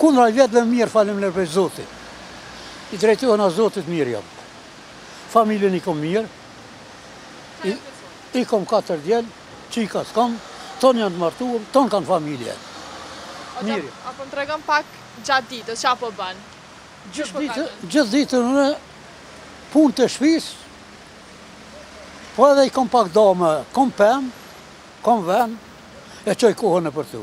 Kundra vjetve mirë faleminderit prej Zotit. I drejtohna Zotit mirë jam. Familjen i kom mirë. I, i kom katër djel, çika s'kom, tanë janë të martum, tanë kanë familje. Mirë. A po më tregon pak gjatë ditës, çka po ban? Gjithë po ditën, gjithë ditën në punë të shpisë, po edhe i kom pak dame, kom pemë, kom ven, e çoj kohën nëpër to.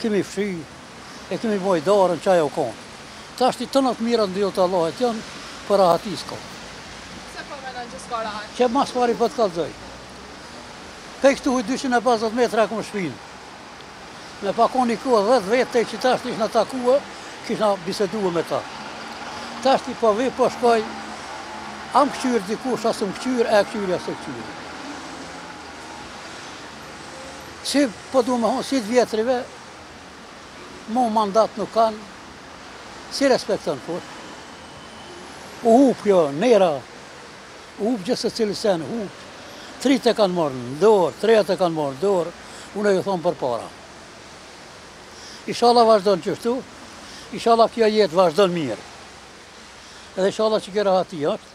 kemi fshi, e kemi bo darrën qajo u konë. Tashti të tanat të mirat e Allahit janë për rahati s'ka. Pse po menon që s'ka rahati? Qe ma s'pari po të kallzoj. Pej këtu 250 metra e kem shpinë. Me pas konë ni kohë 10 vetë deri tashti i kishna taku, kishna bisedu me ta. Tashti po vij po shkoj, a më kqyr dikush, a s'më kqyr, e kqyri, a s'e kqyri. Si po du me thonë, si të vjetrit, ma mandat nuk kanë, s'i respekton kush. U hup kjo, nera, u hup gjithsecili sen, u hup. Të ritë e kanë marrë në dorë, të rejat e kanë marrë në dorë, unë ju thom përpara. Ishalla vazhdon qështu, ishalla kjo jetë vazhdon mirë. Edhe ishalla që kjo rahati asht,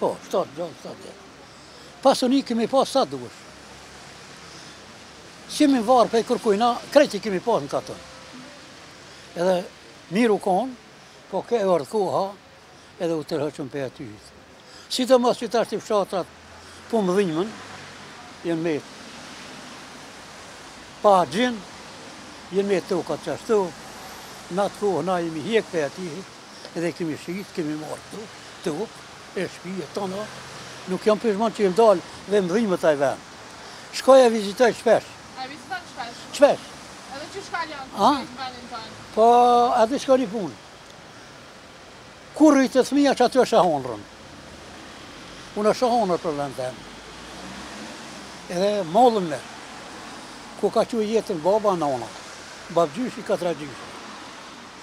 Po, 7 gjallë, 7 gjallë. Pasuni kemi pasë sa duesh. S'jemi varë prej kërkujt, na krejt i kemi pasë në katun. Edhe mirë u konë, po ka ardhë koha, edhe u tërhoqëm prej atyhit. Si të mos që tashti fshatrat, po më dhimen, janë metë pa gjinë, janë metë qashtu, në atë kohë na jemi hjekë prej atyhit. Edhe kemi shit, kemi marrë këtu, tokë e shpi, e tanë, o. Nuk jam pishman që jemi dalë po më dhimet aj vend. Shkoj e vizitoj shpesh. E viziton shpesh? Shpesh. Edhe çka ndien kur shkon në vendin tonë? Po, e di çka një punë. Ku rritet fmija qaty i sheh ondrrën. Unë e shoh ondrrën për vend tem. Edhe malli m'merr. Ku ka çu jetën baba, nona. Babgjyshi, katragjyshi.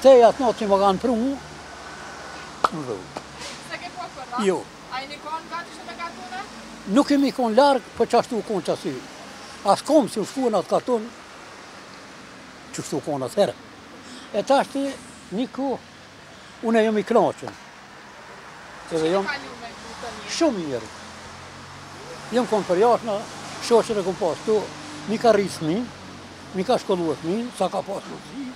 Tej atë natë që më kanë pru, burrin. Se ke pa? Jo. A jeni konë ngat me katune? Nuk jemi konë larg, por qashtu u konë n'at kohë. As s'kom shku në atë katun, qështu u konë atëherë. E tashti n'kët kohë, unë jam i knaqun. Edhe jam... Shumë mirë. Jam konë përjashta, shoqen e kom pas këtu. Mi ka rritë fëmi, mi ka shkollu fëmijtë, sa ka pas mujtë.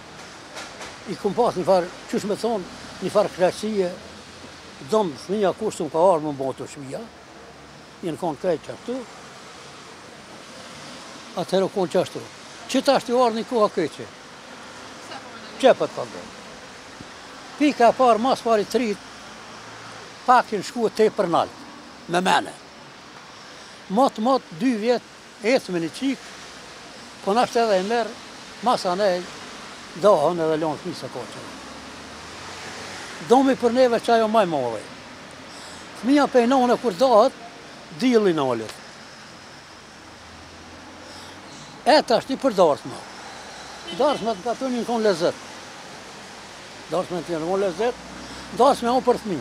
E kom pas një farë, qysh me thonë, një farë knaqësie, do me thonë kur më kanë ardhë në botë fmija. Janë konë krejt qashtu. Atëherë u konë qashtu. Që tash të ardhë një kohë e keqe. Që për të përdo. Pika e parë, ma s'pari t'ritë, pak janë shku e tepër nalt, me mend. Mot, mot, dy vjetë, Ec me një çik, po na shte dhe e merr, masanej, dahen edhe lonë fmi se ka konë. Domi për neve që ajo ma e madhe. Fmija prej nane kur dahet, dili nalet. E tashti për darsma. Darsmat në katun janë konë lezet. Darsmat janë konë lezet, darsma o për fmi.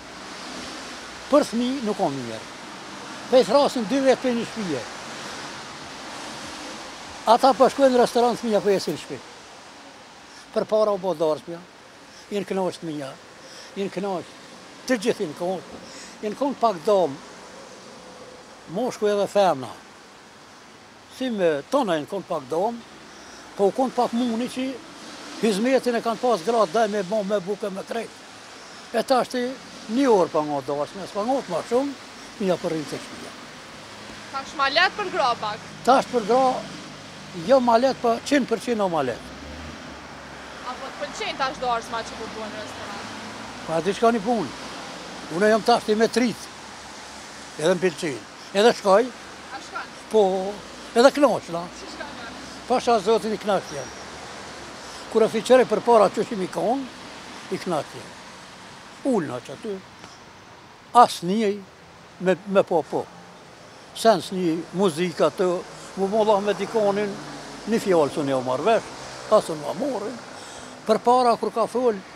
Për fmi nuk ka mirë. Po i thrasin dy vetë prej një shpije. Ata po shkojnë në restorant fmija po jesin n'shpi. Përpara u bo darsmja. Janë kënaqë fmija. Janë kënaqë. Të gjithë janë kënaqë. Janë kënaqë pak dom. Moshkuj edhe femna. Si me thonë janë kon pak dom, po u kon pak mundi qi hizmetin e kan pas gratë edhe me bo me buk e me krejt. E tashti një orë po ngat darsma, s'po ngat ma shumë, ia mbërrin te shpia. Tash ma let për gra pak? Tash për gra, o ma let, po qind për qind o ma let. A po të pëlqejnë tash darsma që po bojnë në restorant? Po a e di çka një punë? Une jom tashti me t'ritë, edhe m'pëlqejnë. Edhe shkoj. A shkon? Po, edhe knaqna. Si shkon, knaqna? Pasha zotin i knaqun jom. Kurrë sikur përpara që që jemi konë, i knaqun jom. Ulna qaty, asnjë me, me po po. Se nis muzika, s'un fol me dikonin, një fjalë s'un ia marr vesh, as s'ma marrin. Përpara, kur ka folë,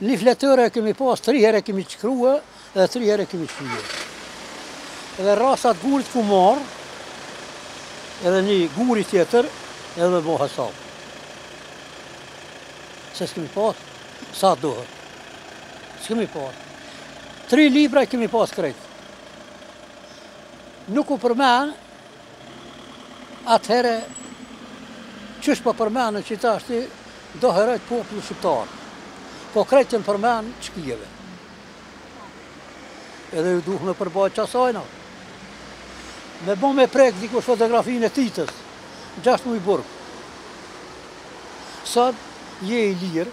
Ni fletore e kemi pas tri herë e kemi shkrue dhe tri herë e kemi shkrie. Edhe rrasat e gurit kur morr edhe ni guri tjetër edhe me bo hesap. Se s'kemi pas sa duhet. S'kemi pas. Tri libra i kemi pas krejt. Nuk u përmen Atëherë, qysh po përmenden qitash do heroj t'popullit shqiptar. Po krejt janë përmend shkijeve. Edhe u dufke me përmajt qasajna. Me bo me prek dikush fotografinë e Titës, gjashtë muj burg. Sot, je i lirë,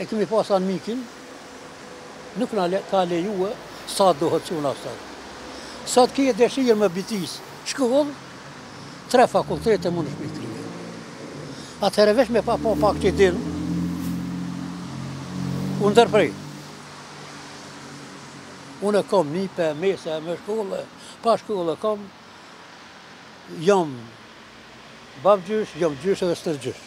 e kemi pas anmikin, nuk na ka lejue sa duhet, që unë sot. Sa të kie dëshirë me bitis shkollë, tre fakultete mundesh me i krye. Atëherë vesh me pa po pak që din, unë ndërprej. Unë kom nipa, mesa, me shkollë, pa shkollë e kom, jam babgjysh, jam gjysh edhe stërgjysh.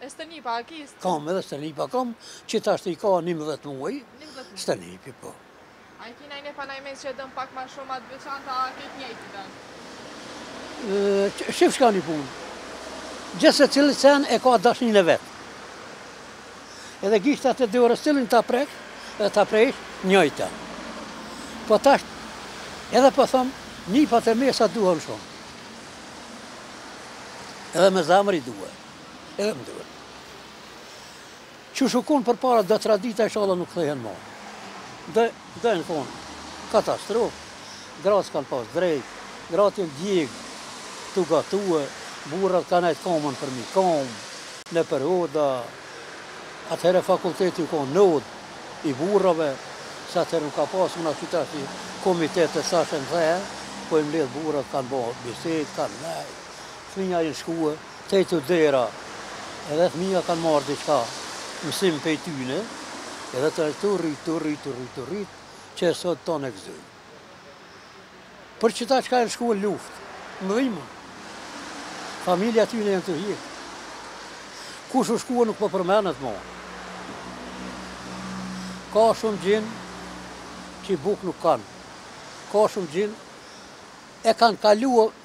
E stërnipa, a ki stërnipa? Kam edhe stërnipa, kam qe tash i ka njëmdhetë muj stërnipi, po. A e ki naj nip a naj mesë që e don pak ma shumë a të veçantë a krejt njëjtë i don? Shiqo, ç'ka një punë, gjithsecili sen e ka dashninë e vetë. Edhe gjishtat e dorës cilin ta preksh, edhe ta prejsh njëjtë. Po tash, edhe po thëmë, nipat e mesat duhen shumë. Edhe me zemër i du. Edhe më dojnë. Qysh u konë përpara do tradita ishalla nuk kthehen më. Do do janë konë katastrofë. Gratë s'kanë pas drejt, gratë janë djegë, tu gatu, burrat kanë nejtë kamën përmi kamë, nëpër oda, atëherë fakulteti u konë n'odë të burrave, se atëherë nuk ka pas qështu si komitete, s'ban me thënë, po janë mledh burrat kanë bo bisedë, kanë nejtë, fëminja janë shkue. Te dera edhe fëmija kan marrë diçka mësim pej tyne edhe tu u rrit tu rrit tu rrit tu rrit qe sot ton e gëzojm për qëta qka jan shku në luft më dhimen familja e tyne jan tu hir kush u shkua nuk po përmenet mo ka shum gjin qi buk nuk kan ka shum gjin e kan kalua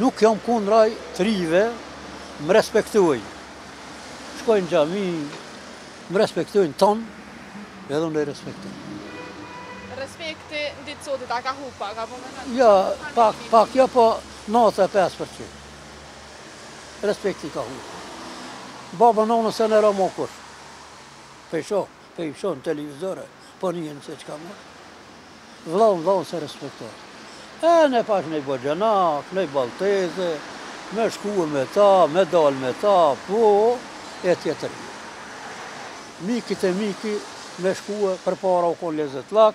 nuk jam kundraj të rive, më respektojnë. Shkoj n'xhami, më respektojnë tonë, edhe unë i respektoj. Respekti në ditë të sotit, a ka hup a, ka po menon ti? Ja, pak, pak, ja po 95%. Respekti ka hup. Babë e nanë s'e nderon mo kush. Pe shoh. Pe shoh në televizor e po nihen se çka mo. Vllau vllaun s'e respekton. E n'e paç naj baxhanak, naj balldëze, me shkue me ta, me dalë me ta, po, e tjetër jo. Miki te miki me shkue përpara u kon lezetllak.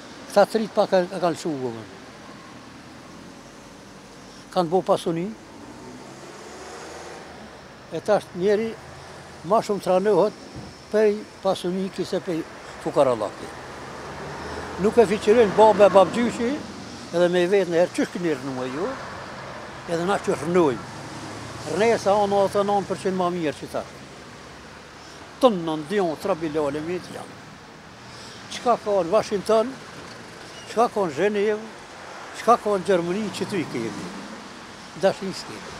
Këta të rit' pa e kan lshu komën. Kan bo pasuni. E tash njeri ma shum tranohet pej pasunie se pej fukarallakit. Nuk e fiqirojnë baba e babgjyshi edhe me i vet njer qysh keni rrnu ju edhe na qysh rrnojm. Rrnejë se ana ata na përqen ma mir qe tash. Tun na ndjau tra bilale me i djal. Çka ka në Washington, çka ka në Zhenevë, çka ka në Gjermani qëtu i kemi. Dashni s'kemi.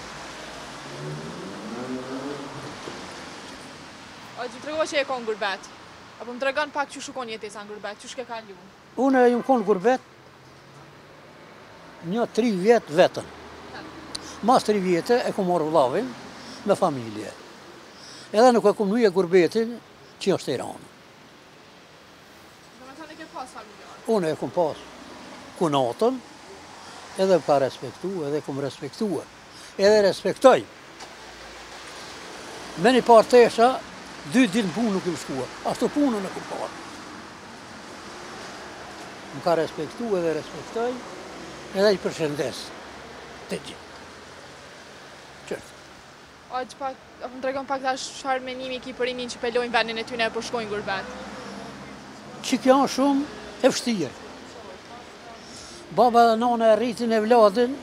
Ti më tregove që je kon gurbet. Apo më tregon pak qysh u kon jetesa në gurbet, qysh ke kalu. Unë jam kon gurbet nja tri vjet vetëm. Mas tri vjete e kom marr vllavin me familje. Edhe nuk e kom nie gurbetin që është i ranë. Dhe më the ke pas familjarë? Unë e kum pas kunatën, edhe m'ka respektu, edhe e kum respektu, edhe respektoj. Me një parë tesha, dy ditë në punë nuk jem shku, ashtu punën e kum pas. Më ka respektu edhe respektoj, edhe i përshëndes të gjithë. Qërë? A që pak, më tregon pak tash çfarë menimi ki për rininë që pe lojnë vendin e tyne e po shkojnë gurbet. Qikjo është shumë e vështirë. Baba dhe nana e rritin evladin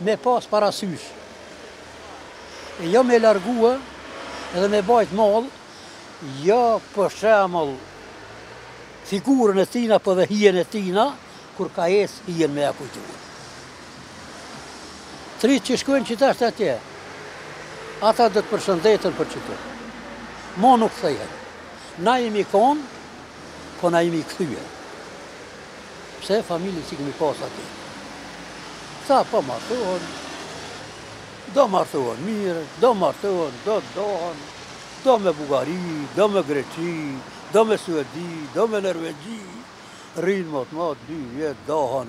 me pas parasysh. E jo me largu edhe me bajt mall, jo për shembull figurën e tina po dhe hijen e tina, kur ka ecë hijen me ja kujtu. T'rit që shkojnë qitash atje, ata do të përshëndeten për qitu. Mo nuk kthehen. Na jemi kon, po na jemi kthye. Pse familjen s'e kemi pas atje. Këta po martohen, do martohen mirë, do martohen, do dahen, do me Bullgari, do me Greqi, do me Suedi, do me Norvegji, rrinë mot mot, dy vjet, dahen,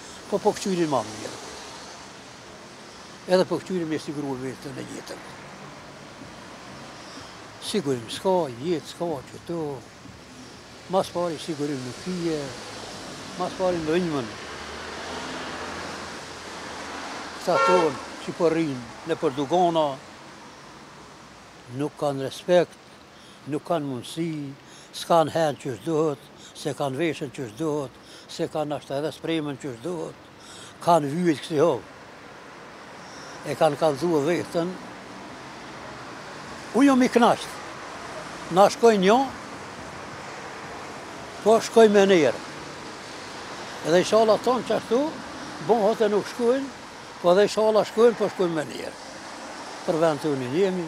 Po po kqyrin ma mirë. Edhe po kqyrin me siguru veten e jetën. Sigurim s'ka, jetë s'ka qëtu. Mas pari sigurim kije. Mas pari ndihmën. Kta tonë që po rrinë nëpër dugona, nuk kanë respekt, nuk kanë mundësi, s'kanë hongër qysh duhet, s'e kanë veshjen qysh duhet, Se kanë asht edhe spremën qysh duhet, kanë vyjt kësi hovë, e kanë kallzu veten. Unë jam i knaqt, na shkojnë jo, po shkojnë me nerë. Edhe ishalla tanë qashtu, bon hajt e nuk shkojnë, po edhe ishalla shkojnë, po shkojnë me nerë. Për vend tonë jemi,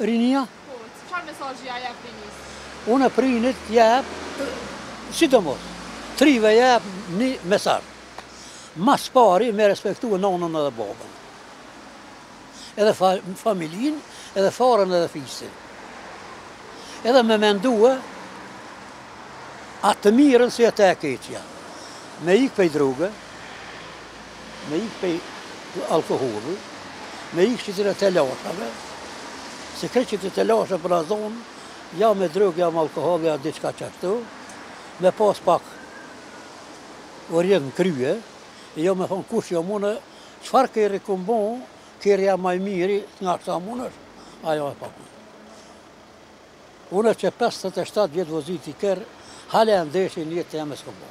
Rinia? Po, çfarë mesazhi i jep rinisë? Unë rinisë i jap sidomos t'rive jap një mesazh. Ma s'pari me respektu nonën edhe babën. Edhe familjen, edhe farën edhe fisin. Edhe me mendue atë të mirën se atë e keqja. Me ik prej droge, Me ik pej alkoholi, me ik qëtyre telashave, se krejt qëto telashe po na zonë, ja me drogë, ja me alkohol, ja diçka qashtu, me pas pak arsyen në krye, e jo me thonë kush jom unë, çfarë kerri kom, bo, kerri jem ma i miri, nga shta munësh, ajo e paku. Unë që 57 vjet voziti kerr, hala ndeshje n'jetë teme s'kom bo.